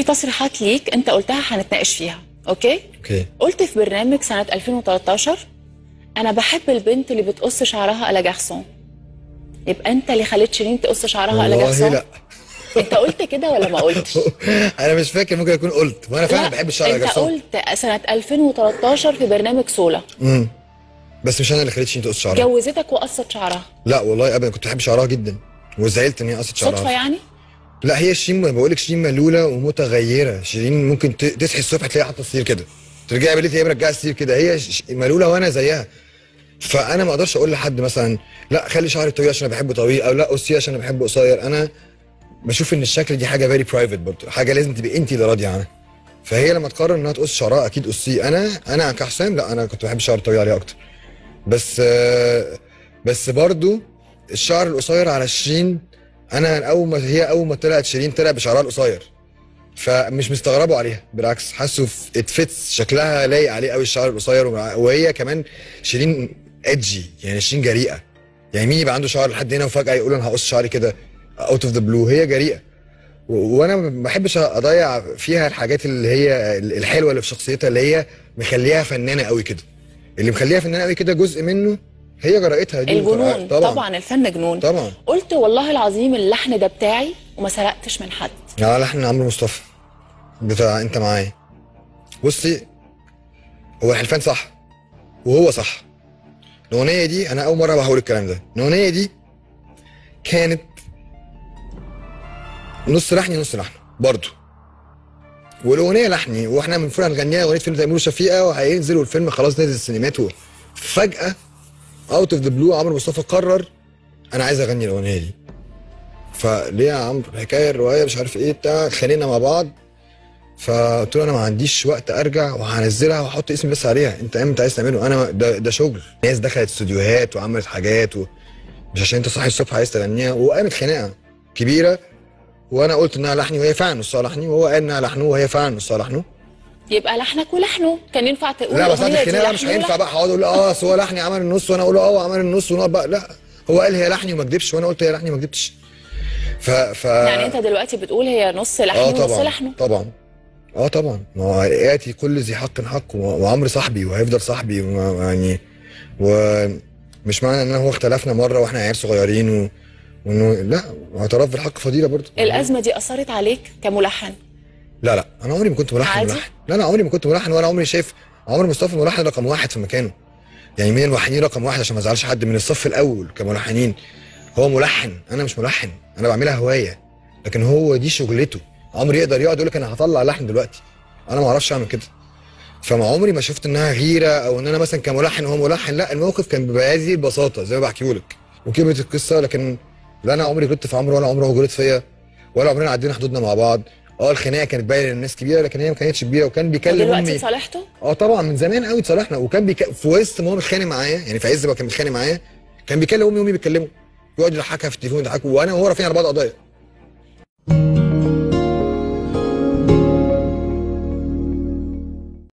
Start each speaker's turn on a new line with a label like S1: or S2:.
S1: في تصريحات ليك أنت قلتها هنتناقش فيها okay؟
S2: okay.
S1: قلت في برنامج سنة 2013 أنا بحب البنت اللي بتقص شعرها على جارسون. يبقى أنت اللي خليت شيرين تقص شعرها على جارسون؟
S2: لا.
S1: أنت قلت كده ولا ما قلتش؟
S2: أنا مش فاكر ممكن اكون قلت. وأنا فعلا
S1: لا،
S2: بحب الشعر يا
S1: انت قلت سنة 2013 في برنامج سولا.
S2: امم بس مش أنا اللي خليت شيرين تقص شعرها.
S1: جوزتك وقصت شعرها.
S2: لا والله ابدا كنت بحب شعرها جدا وزعلت إن هي قصت شعرها.
S1: صدفه يعني؟
S2: لا هي شيرين بقول لك شيرين ملوله ومتغيرة. شيرين ممكن تصحي الصبح تلاقيها حاطة السرير كده. ترجعي بالليل تلاقيها مرجعة السرير كده. هي ملولة وأنا زيها. فأنا ما أقدرش أقول لحد مثلا لا خلي شعري طويل عشان أنا بحبه طويل أو لا قصيه عشان أنا بحبه قصير. أنا بشوف إن الشكل دي حاجة very private برضه. حاجة لازم تبقي انت اللي راضية عنها. فهي لما تقرر إنها تقص شعرها أكيد قصيه. أنا أنا كحسام لا أنا كنت بحب الشعر الطويل عليها أكتر. بس بس برضه الشعر القصير على شيرين أنا أول ما هي أول ما طلعت شيرين طلع بشعرها القصير. فمش مستغربه عليها بالعكس حاسه it fits شكلها لايق عليه قوي الشعر القصير وهي كمان شيرين edgy يعني شيرين جريئة. يعني مين يبقى عنده شعر لحد هنا وفجأة يقول أنا هقص شعري كده out of the blue هي جريئة. وأنا ما بحبش أضيع فيها الحاجات اللي هي الحلوة اللي في شخصيتها اللي هي مخليها فنانة قوي كده. اللي مخليها فنانة قوي كده جزء منه هي جرأتها دي
S1: الجنون.
S2: طبعا.
S1: طبعا, الفن جنون.
S2: طبعا.
S1: قلت والله العظيم اللحن ده بتاعي وما سرقتش من حد.
S2: آه لحن عمرو مصطفى. بتاع انت معايا. بصي هو الحلفان صح وهو صح. الأغنية دي أنا أول مرة بقول الكلام ده. الأغنية دي كانت نص لحني نص لحن برضه والأغنية لحني وإحنا المفروض هنغنيها أغنية فيلم تيمور وشفيقه وهينزلوا الفيلم خلاص نزل السينمات فجاه out of the blue عمرو مصطفى قرر أنا عايز أغني الأغنية دي. فليه يا عمرو؟ الحكاية الروايه مش عارف إيه بتاع اتخانقنا مع بعض. فقلت له أنا ما عنديش وقت أرجع وهنزلها واحط اسمي بس عليها. أنت أنت عايز تعمله. أنا ده, ده شغل. ناس دخلت استوديوهات وعملت حاجات و... مش عشان أنت صاحي الصبح عايز تغنيها. وقامت خناقة كبيرة وأنا قلت إنها لحني وهي فعلا نصها لحني وهو قال إنها لحنه وهي فعلا نصها لحنه
S1: يبقى لحنك ولحنه. كان ينفع تقول
S2: لا بس الخناقه مش هينفع. بقى. هقعد أقول آه هو لحني عمل النص وأنا أقول آه هو عمل النص ونقعد بقى. لا هو قال هي لحني وما كدبش وأنا قلت هي لحني وما كدبتش ف ف
S1: يعني أنت دلوقتي بتقول هي نص لحني
S2: آه
S1: ونص لحنه؟
S2: طبعا. آه طبعا. ما هو ياتي كل ذي حق حق وعمرو صاحبي وهيفضل صاحبي يعني ومش معنى إن هو اختلفنا مرة وإحنا عيال صغيرين و... وإنه لا اعتراف بالحق فضيلة برضه.
S1: الأزمة دي أثرت عليك كملحن؟
S2: لا لا. أنا عمري ما كنت ملحن
S1: عادي؟
S2: ملحن. لا لا عمري ما كنت ملحن ولا عمري شايف عمرو مصطفى ملحن رقم واحد في مكانه. يعني مين الملحنين رقم واحد عشان ما أزعلش حد من الصف الأول كملحنين. هو ملحن أنا مش ملحن أنا بعملها هواية. لكن هو دي شغلته. عمرو يقدر يقعد يقول لك أنا هطلع لحن دلوقتي. أنا ما أعرفش أعمل كده. فما عمري ما شفت إنها غيرة أو إن أنا مثلا كملحن وهو ملحن. لا الموقف كان بهذه البساطة زي ما بحكيه لك. وكبرت القصة لكن لا أنا عمري غلطت في عمرو ولا عمره هو غلط فيا. ولا عمرنا عدينا حدودنا مع بعض. آه الخناقة كانت باينة للناس كبيرة لكن هي ما كانتش كبيرة وكان بيكلم
S1: دلوقتي
S2: أمي.
S1: صالحته؟
S2: آه طبعا من زمان قوي اتصالحنا وكان بيك... في وسط ما هو متخانق معايا يعني في عز ما كان متخانق معايا كان بيكلم أمي وأمي بيتكلموا يقعد يضحكها في التليفون يضحكوا وأنا وهو رافعين على بعض قضايا.